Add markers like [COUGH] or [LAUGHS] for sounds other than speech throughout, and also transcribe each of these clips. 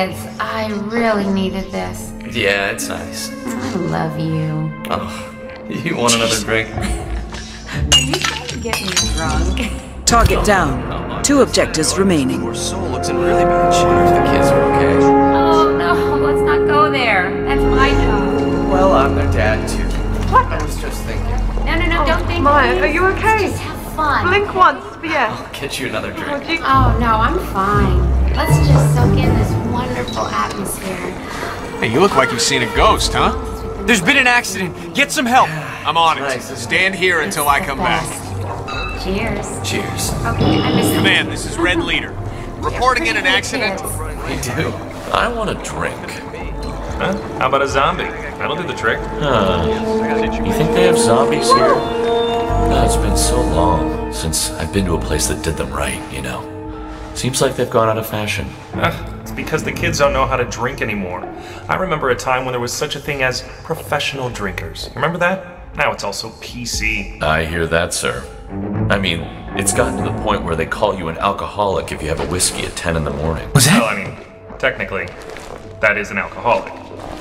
I really needed this. Yeah, it's nice. I love you. Oh, you want another [LAUGHS] drink? Are you trying to get me drunk? Target down. Two objectives remaining. Poor soul looks in really bad shape. The kids are okay. Oh no, let's not go there. That's my job. Well, I'm their dad too. What? I was just thinking. No, no, no, oh, don't think. Maya, please. are you okay? Just have fun. Blink once, but yeah. I'll get you another drink. Oh, Would you? Oh no, I'm fine. Let's just soak in this wonderful atmosphere. Hey, you look like you've seen a ghost, huh? There's been an accident. Get some help. [SIGHS] I'm on it. Nice. Stand here until I come back. Cheers. Cheers. Okay, I miss Command, this is Red Leader. Reporting in an accident. Me do. I want a drink. Huh? How about a zombie? That'll do the trick. Huh. You think they have zombies here? No, it's been so long since I've been to a place that did them right, you know. Seems like they've gone out of fashion. Ugh, it's because the kids don't know how to drink anymore. I remember a time when there was such a thing as professional drinkers. You remember that? Now it's also PC. I hear that, sir. I mean, it's gotten to the point where they call you an alcoholic if you have a whiskey at 10 in the morning. Was that? Well, I mean, technically, that is an alcoholic.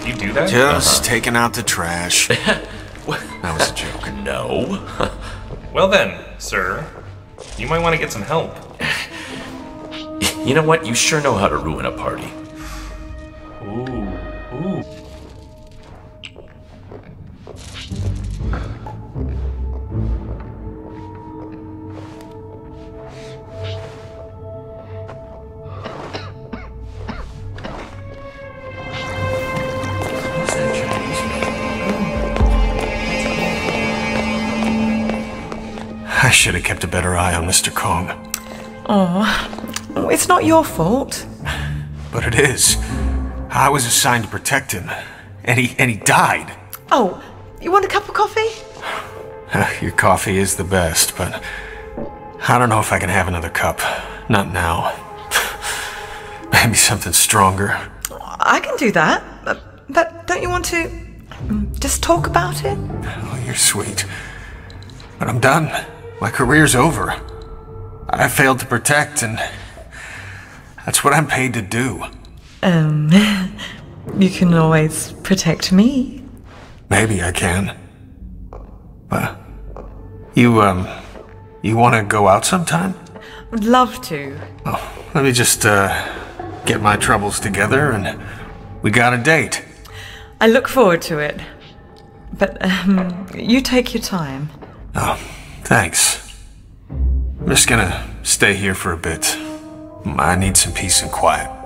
You do that? Just uh-huh. taking out the trash. [LAUGHS] that was a joke. [LAUGHS] No. Well then, sir, you might want to get some help. You know what? You sure know how to ruin a party. Ooh, ooh. I should have kept a better eye on Mr. Kong. Oh, it's not your fault. But it is. I was assigned to protect him. And he and he died. Oh, you want a cup of coffee? Your coffee is the best, but I don't know if I can have another cup. Not now. [SIGHS] Maybe something stronger. I can do that. But, but don't you want to mm, just talk about it? Oh, you're sweet. But I'm done. My career's over. I failed to protect, and that's what I'm paid to do. Um, [LAUGHS] you can always protect me. Maybe I can. But you um you want to go out sometime? Would love to. Oh, let me just uh get my troubles together and we got a date. I look forward to it. But um, you take your time. Oh, thanks. I'm just gonna stay here for a bit. I need some peace and quiet.